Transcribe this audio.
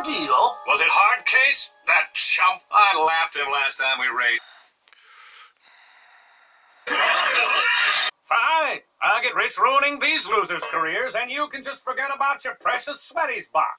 Beetle. Was it hard case? That chump. I laughed him last time we raced. Fine. I'll get rich ruining these losers' careers, and you can just forget about your precious sweaties box.